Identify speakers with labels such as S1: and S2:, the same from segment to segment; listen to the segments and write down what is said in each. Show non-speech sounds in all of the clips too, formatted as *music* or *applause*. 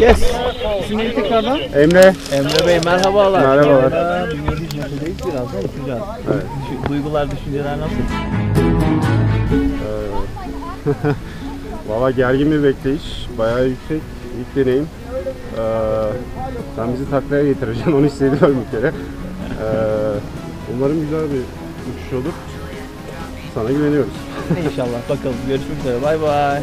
S1: Yes. Neydi tekrardan?
S2: Emre.
S1: Emre Bey merhabalar.
S2: Merhabalar.
S1: Merhaba. 1700 metredeyiz birazdan uçacağız.
S2: Evet.
S1: Duygular, düşünceler nasıl? *laughs*
S2: Valla gergin bir bekleyiş. Bayağı yüksek. İlk deneyim. Ee, sen bizi taklaya getireceksin. Onu hissediyorum bir kere. Ee, umarım güzel bir uçuş olur. Sana güveniyoruz.
S1: İnşallah. Bakalım. Görüşmek üzere. Bay bay.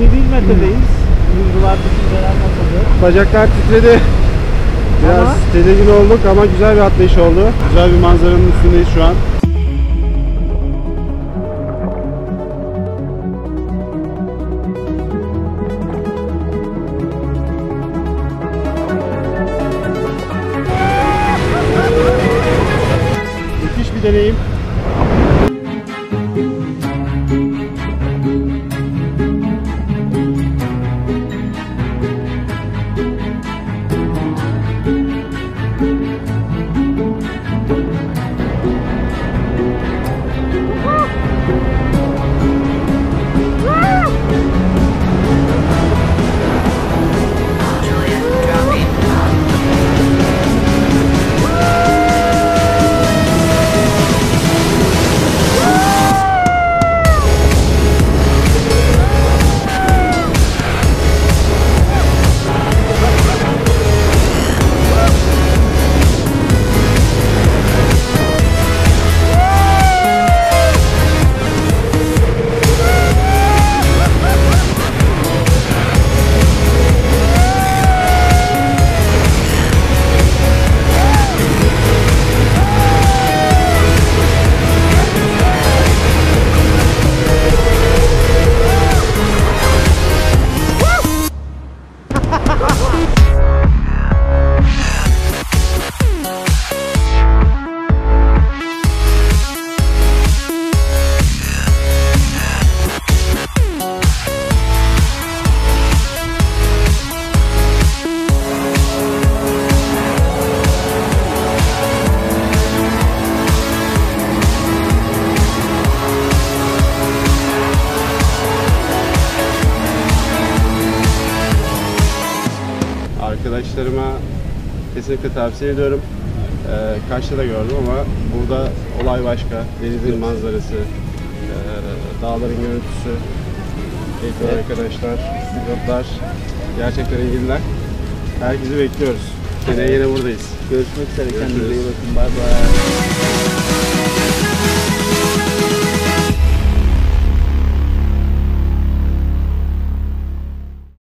S1: 27 metredeyiz. Duygular düşünceler nasıldı?
S2: Bacaklar titredi. Biraz
S1: ama...
S2: tedirgin olduk ama güzel bir atlayış oldu. Güzel bir manzaranın üstündeyiz şu an. deneyim. Arkadaşlarıma kesinlikle tavsiye ediyorum. Ee, Kaş'ta da gördüm ama burada olay başka. Denizin manzarası, ee, dağların görüntüsü, ekran arkadaşlar, pilotlar gerçekten ilgililer. Herkesi bekliyoruz. Yine yine buradayız.
S1: Görüşmek üzere. Kendinize iyi bakın. Bay bay.